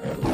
Oh.